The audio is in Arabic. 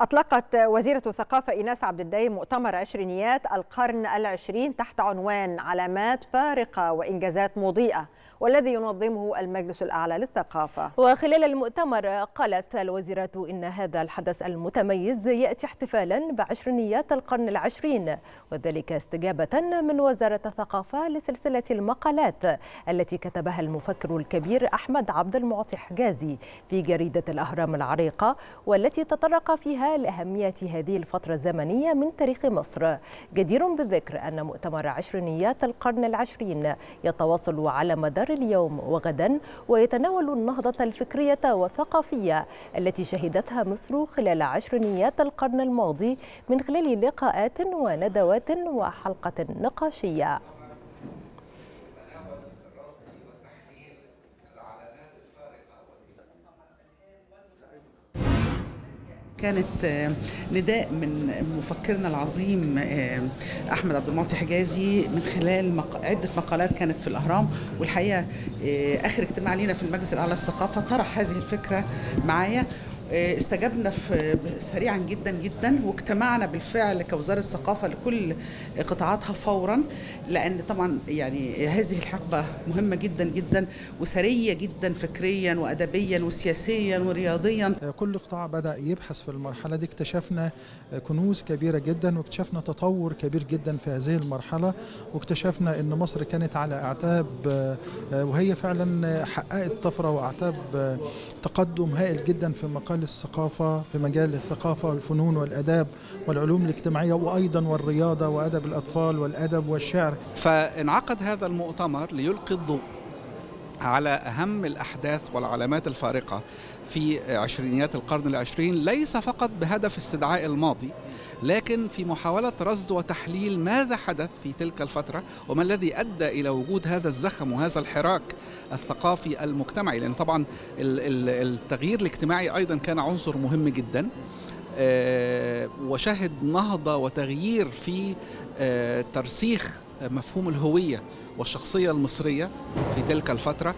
أطلقت وزيرة الثقافة إيناس عبد الدايم مؤتمر عشرينيات القرن العشرين تحت عنوان علامات فارقة وإنجازات مضيئة والذي ينظمه المجلس الأعلى للثقافة. وخلال المؤتمر قالت الوزيرة إن هذا الحدث المتميز يأتي احتفالا بعشرينيات القرن العشرين وذلك استجابة من وزارة الثقافة لسلسلة المقالات التي كتبها المفكر الكبير أحمد عبد المعطي حجازي في جريدة الأهرام العريقة والتي تطرق فيها لأهمية هذه الفترة الزمنية من تاريخ مصر. جدير بالذكر أن مؤتمر عشرينيات القرن العشرين يتواصل على مدار اليوم وغدا ويتناول النهضة الفكرية والثقافية التي شهدتها مصر خلال عشرينيات القرن الماضي من خلال لقاءات وندوات وحلقة نقاشية. كانت نداء من مفكرنا العظيم أحمد عبد المعطي حجازي من خلال عدة مقالات كانت في الأهرام. والحقيقة آخر اجتماع لينا في المجلس الأعلى للثقافة طرح هذه الفكرة معايا. استجبنا سريعا جدا جدا واجتمعنا بالفعل كوزارة الثقافة لكل قطاعاتها فورا لأن طبعا يعني هذه الحقبة مهمة جدا جدا وثريه جدا فكريا وادبيا وسياسيا ورياضيا. كل قطاع بدأ يبحث في المرحلة دي. اكتشفنا كنوز كبيرة جدا واكتشفنا تطور كبير جدا في هذه المرحلة واكتشفنا إن مصر كانت على أعتاب وهي فعلا حققت طفرة وأعتاب تقدم هائل جدا في مقال الثقافة في مجال الثقافة والفنون والأداب والعلوم الاجتماعية وأيضا والرياضة وأدب الأطفال والأدب والشعر. فانعقد هذا المؤتمر ليلقي الضوء على أهم الأحداث والعلامات الفارقة في عشرينيات القرن العشرين ليس فقط بهدف استدعاء الماضي لكن في محاولة رصد وتحليل ماذا حدث في تلك الفترة وما الذي أدى إلى وجود هذا الزخم وهذا الحراك الثقافي المجتمعي؟ لأن طبعا التغيير الاجتماعي أيضا كان عنصر مهم جدا. وشهد نهضة وتغيير في ترسيخ مفهوم الهوية والشخصية المصرية في تلك الفترة.